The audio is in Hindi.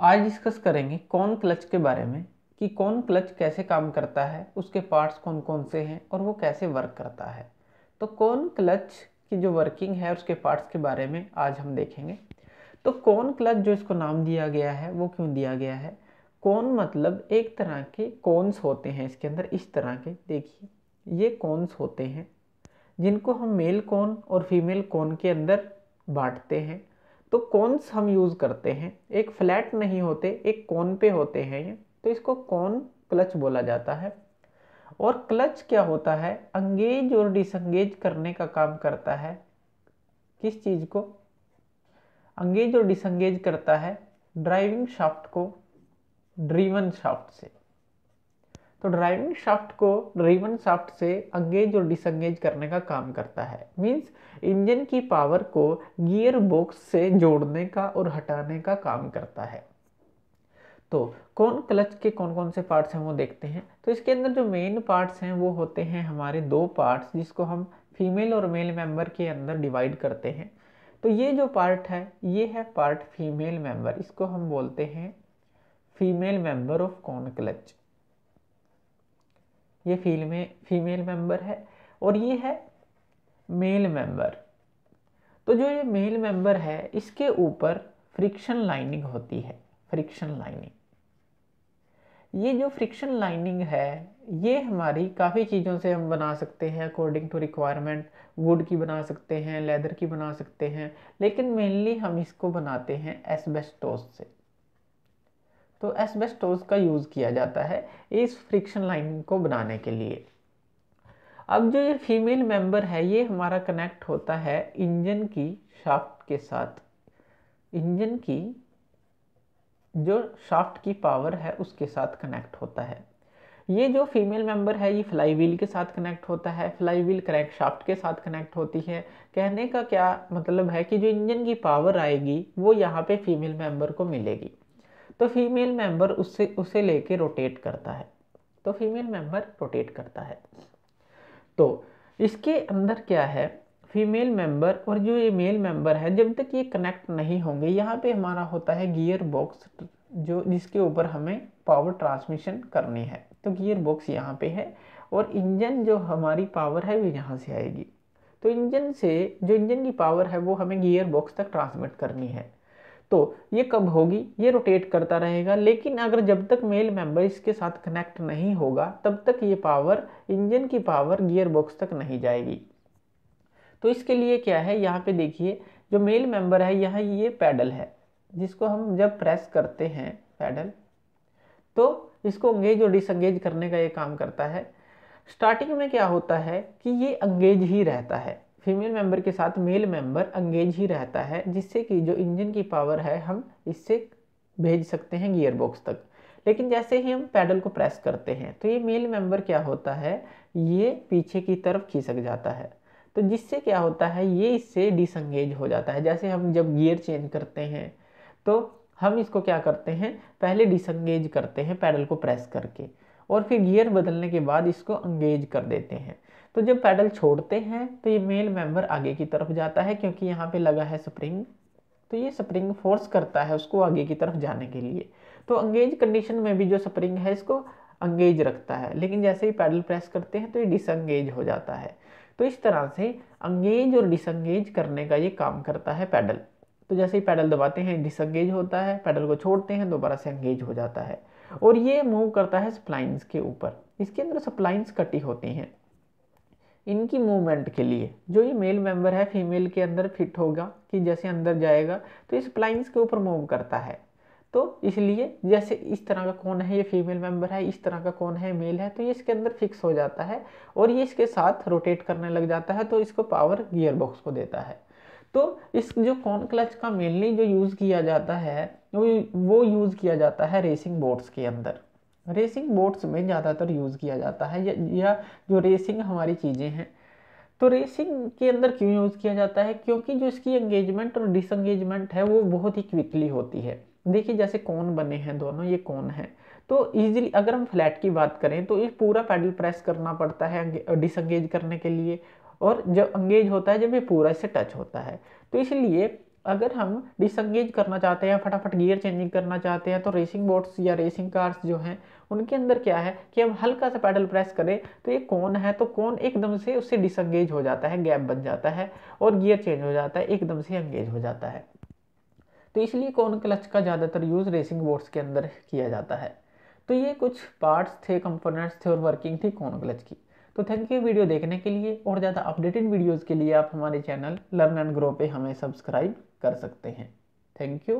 आज डिस्कस करेंगे कौन क्लच के बारे में, कि कौन क्लच कैसे काम करता है, उसके पार्ट्स कौन कौन से हैं और वो कैसे वर्क करता है। तो कौन क्लच की जो वर्किंग है, उसके पार्ट्स के बारे में आज हम देखेंगे। तो कौन क्लच जो इसको नाम दिया गया है, वो क्यों दिया गया है? कौन मतलब एक तरह के कौनस होते हैं इसके अंदर, इस तरह के। देखिए, ये कौनस होते हैं, जिनको हम मेल कौन और फीमेल कौन के अंदर बांटते हैं। तो कौनस हम यूज़ करते हैं? एक फ्लैट नहीं होते, एक कौन पे होते हैं ये? तो इसको कौन क्लच बोला जाता है? और क्लच क्या होता है? अंगेज और डिसंगेज करने का काम करता है। किस चीज़ को? अंगेज और डिसंगेज करता है ड्राइविंग शाफ्ट को, ड्रीवन शाफ्ट से। तो ड्राइविंग शाफ्ट को ड्रीवन शाफ्ट से अंगेज और डिसंगेज करने का काम करता है। मींस इंजन की पावर को गियर बॉक्स से जोड़ने का और हटाने का काम करता है। तो कौन क्लच के कौन कौन से पार्ट्स हैं वो देखते हैं। तो इसके अंदर जो मेन पार्ट्स हैं वो होते हैं हमारे दो पार्ट्स जिसको हम फीमेल और मेल मेंबर के अंदर डिवाइड करते हैं। तो ये जो पार्ट है, ये है पार्ट फीमेल मेंबर इसको हम बोलते हैं फीमेल मेंबर ऑफ़ कौन क्लच ये फीमेल फीमेल मेंबर है और ये है मेल मेंबर तो जो ये मेल मेंबर है, इसके ऊपर फ्रिक्शन लाइनिंग होती है फ्रिक्शन लाइनिंग ये जो फ्रिक्शन लाइनिंग है, ये हमारी काफ़ी चीज़ों से हम बना सकते हैं अकॉर्डिंग टू रिक्वायरमेंट वुड की बना सकते हैं लेदर की बना सकते हैं, लेकिन मेनली हम इसको बनाते हैं एसबेस्टोस से। तो एसबेस्टोस का यूज़ किया जाता है इस फ्रिक्शन लाइन को बनाने के लिए। अब जो ये फीमेल मेंबर है, ये हमारा कनेक्ट होता है इंजन की शाफ्ट के साथ। इंजन की जो शाफ्ट की पावर है, उसके साथ कनेक्ट होता है। ये जो फीमेल मेंबर है, ये फ्लाई व्हील के साथ कनेक्ट होता है। फ्लाई व्हील करेक्ट शाफ्ट के साथ कनेक्ट होती है। कहने का क्या मतलब है कि जो इंजन की पावर आएगी, वो यहाँ पे फीमेल मेंबर को मिलेगी। तो फीमेल मेंबर उससे, उसे लेके रोटेट करता है। तो फीमेल मेंबर रोटेट करता है। तो इसके अंदर क्या है? फीमेल मेंबर और जो ये मेल मेंबर है, जब तक ये कनेक्ट नहीं होंगे, यहाँ पे हमारा होता है गियर बॉक्स जो, जिसके ऊपर हमें पावर ट्रांसमिशन करनी है। तो गियर बॉक्स यहाँ पे है और इंजन जो हमारी पावर है, वो यहाँ से आएगी। तो इंजन से, जो इंजन की पावर है, वो हमें गियर बॉक्स तक ट्रांसमिट करनी है। तो ये कब होगी? ये रोटेट करता रहेगा। लेकिन अगर जब तक मेल मेंबर इसके साथ कनेक्ट नहीं होगा, तब तक ये पावर इंजन की पावर गियर बॉक्स तक नहीं जाएगी। तो इसके लिए क्या है? यहाँ पे देखिए, जो मेल मेंबर है, यहाँ ये पैडल है, जिसको हम जब प्रेस करते हैं पैडल तो इसको अंगेज और डिसंगेज करने का ये काम करता है। स्टार्टिंग में क्या होता है कि ये अंगेज ही रहता है। फीमेल मेंबर के साथ मेल मेंबर अंगेज ही रहता है, जिससे कि जो इंजन की पावर है, हम इससे भेज सकते हैं गियर बॉक्स तक। लेकिन जैसे ही हम पैडल को प्रेस करते हैं तो ये मेल मेंबर क्या होता है? ये पीछे की तरफ़ खिसक जाता है। तो जिससे क्या होता है? ये इससे डिसंगेज हो जाता है। जैसे हम जब गियर चेंज करते हैं तो हम इसको क्या करते हैं? पहले डिसंगेज करते हैं पैडल को प्रेस करके, और फिर गियर बदलने के बाद इसको अंगेज कर देते हैं। तो जब पैडल छोड़ते हैं तो ये मेल मेंबर आगे की तरफ़ जाता है क्योंकि यहाँ पे लगा है स्प्रिंग। तो ये स्प्रिंग फोर्स करता है उसको आगे की तरफ़ जाने के लिए। तो अंगेज कंडीशन में भी जो स्प्रिंग है, इसको अंगेज रखता है। लेकिन जैसे ही पैडल प्रेस करते हैं तो ये डिसंगेज हो जाता है। तो इस तरह से अंगेज और डिसंगेज करने का ये काम करता है पैडल। तो जैसे ही पैडल दबाते हैं, डिसंगेज होता है। पैडल को छोड़ते हैं, दोबारा से अंगेज हो जाता है। और ये मूव करता है स्प्लाइंस के ऊपर। इसके अंदर स्प्लाइंस कटी होती हैं। इनकी मूवमेंट के लिए, जो ये मेल मेंबर है फीमेल के अंदर फिट होगा, कि जैसे अंदर जाएगा तो इस प्लाइंस के ऊपर मूव करता है। तो इसलिए जैसे इस तरह का कौन है, ये फीमेल मेंबर है, इस तरह का कौन है मेल है तो ये इसके अंदर फिक्स हो जाता है और ये इसके साथ रोटेट करने लग जाता है तो इसको पावर गियर बॉक्स को देता है। तो इस जो कौन क्लच का मेनली जो यूज़ किया जाता है, वो वो यूज़ किया जाता है रेसिंग बोट्स के अंदर। रेसिंग बोट्स में ज़्यादातर यूज़ किया जाता है या, जो रेसिंग हमारी चीज़ें हैं। तो रेसिंग के अंदर क्यों यूज़ किया जाता है? क्योंकि जो इसकी एंगेजमेंट और डिसंगेजमेंट है वो बहुत ही क्विकली होती है। देखिए जैसे कौन बने हैं दोनों ये कौन है? तो इजीली अगर हम फ्लैट की बात करें तो ये पूरा पैडल प्रेस करना पड़ता है डिसंगेज करने के लिए। और जब अंगेज होता है जब ये पूरा इससे टच होता है। तो इसलिए अगर हम डिसंगेज करना चाहते हैं, फटाफट गियर चेंजिंग करना चाहते हैं तो रेसिंग बोट्स या रेसिंग कार्स जो हैं, उनके अंदर क्या है कि हम हल्का सा पैडल प्रेस करें तो ये कौन है? तो कौन एकदम से उससे डिसंगेज हो जाता है गैप बन जाता है और गियर चेंज हो जाता है, एकदम से एंगेज हो जाता है। तो इसलिए कौन क्लच का ज़्यादातर यूज़ रेसिंग बोट्स के अंदर किया जाता है? तो ये कुछ पार्ट्स थे कंपोनेंट्स थे और वर्किंग थी कौन क्लच की। तो थैंक यू वीडियो देखने के लिए और ज़्यादा अपडेटेड वीडियोज़ के लिए आप हमारे चैनल लर्न एंड ग्रो पे हमें सब्सक्राइब कर सकते हैं। Thank you.